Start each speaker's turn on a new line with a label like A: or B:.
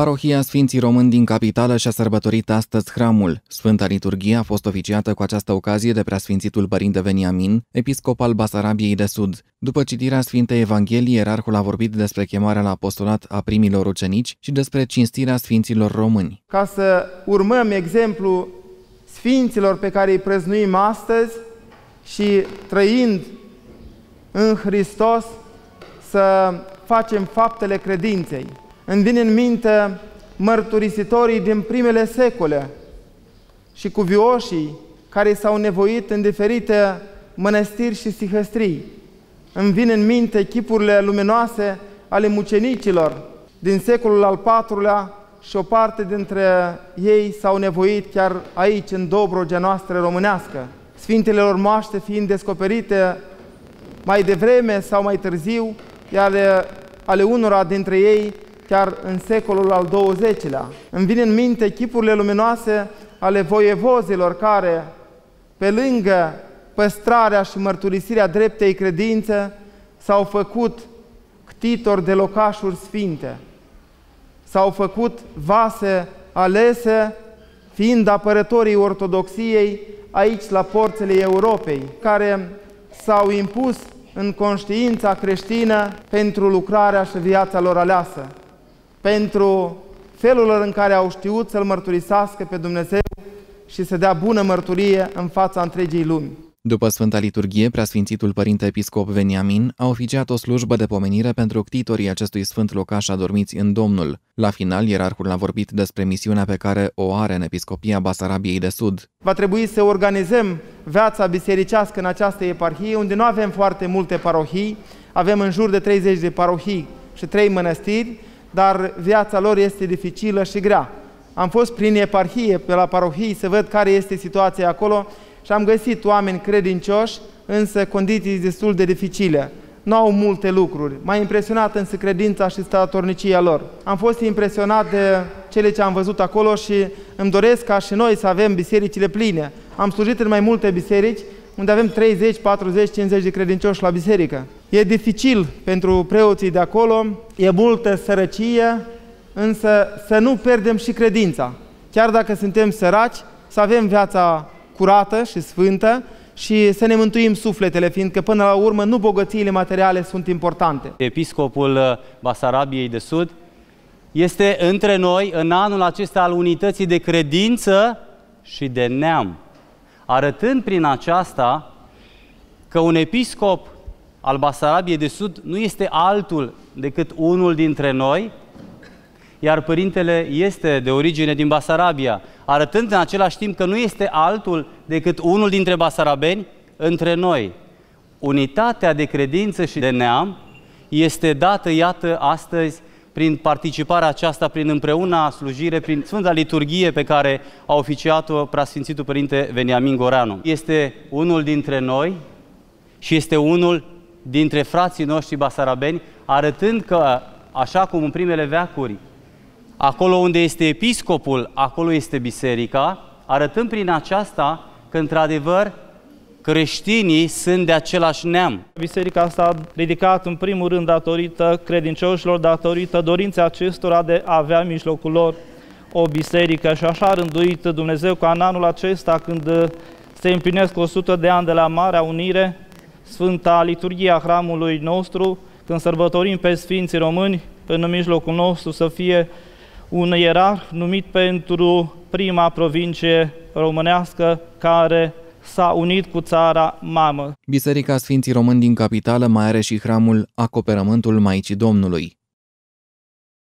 A: Parohia Sfinții Români din Capitală și-a sărbătorit astăzi hramul. Sfânta Liturghie a fost oficiată cu această ocazie de preasfințitul Părinte Veniamin, episcop al Basarabiei de Sud. După citirea Sfintei Evangheliei, ierarhul a vorbit despre chemarea la apostolat a primilor ucenici și despre cinstirea Sfinților Români.
B: Ca să urmăm exemplu Sfinților pe care îi prăznuim astăzi și trăind în Hristos, să facem faptele credinței. Îmi vine în minte mărturisitorii din primele secole și cuvioșii care s-au nevoit în diferite mănăstiri și sihăstrii. Îmi vin în minte chipurile luminoase ale mucenicilor din secolul al IV-lea și o parte dintre ei s-au nevoit chiar aici, în Dobrogea noastră românească. Sfintele lor moaște fiind descoperite mai devreme sau mai târziu, iar ale unora dintre ei chiar în secolul al XX-lea. Îmi vin în minte chipurile luminoase ale voievozilor care, pe lângă păstrarea și mărturisirea dreptei credințe, s-au făcut ctitori de locașuri sfinte. S-au făcut vase alese, fiind apărătorii ortodoxiei aici la porțile Europei, care s-au impus în conștiința creștină pentru lucrarea și viața lor aleasă pentru felul în care au știut să-L mărturisească pe Dumnezeu și să dea bună mărturie în fața întregii lumi.
A: După Sfânta Liturghie, Preasfințitul Părinte Episcop Veniamin a oficiat o slujbă de pomenire pentru ctitorii acestui sfânt locaș adormiți în Domnul. La final, ierarhul a vorbit despre misiunea pe care o are în Episcopia Basarabiei de Sud.
B: Va trebui să organizăm viața bisericească în această eparhie, unde nu avem foarte multe parohii, avem în jur de 30 de parohii și 3 mănăstiri, dar viața lor este dificilă și grea. Am fost prin eparhie, pe la parohii, să văd care este situația acolo și am găsit oameni credincioși, însă condiții destul de dificile. Nu au multe lucruri. M-a impresionat însă credința și statornicia lor. Am fost impresionat de cele ce am văzut acolo și îmi doresc ca și noi să avem bisericile pline. Am slujit în mai multe biserici unde avem 30, 40, 50 de credincioși la biserică. E dificil pentru preoții de acolo, e multă sărăcie, însă să nu pierdem și credința. Chiar dacă suntem săraci, să avem viața curată și sfântă și să ne mântuim sufletele, fiindcă până la urmă nu bogățiile materiale sunt importante.
C: Episcopul uh, Basarabiei de Sud este între noi în anul acesta al unității de credință și de neam arătând prin aceasta că un episcop al Basarabiei de Sud nu este altul decât unul dintre noi, iar părintele este de origine din Basarabia, arătând în același timp că nu este altul decât unul dintre basarabeni între noi. Unitatea de credință și de neam este dată, iată, astăzi prin participarea aceasta, prin împreună slujire, prin Sfânta Liturghie pe care a oficiat-o Preasfințitul Părinte Veniamin Goreanu. Este unul dintre noi și este unul dintre frații noștri basarabeni, arătând că, așa cum în primele veacuri, acolo unde este episcopul, acolo este biserica, arătând prin aceasta că, într-adevăr, creștinii sunt de același neam.
D: Biserica s-a ridicat în primul rând datorită credincioșilor, datorită dorinței acestora de a avea în mijlocul lor o biserică și așa a rânduit Dumnezeu ca în anul acesta când se împlinesc 100 de ani de la Marea Unire, Sfânta Liturghia Hramului nostru, când sărbătorim pe Sfinții Români, în mijlocul nostru să fie un ierarh numit pentru prima provincie românească care s-a unit cu țara mamă.
A: Biserica Sfinții Români din capitală mai are și hramul Acoperământul Maicii Domnului.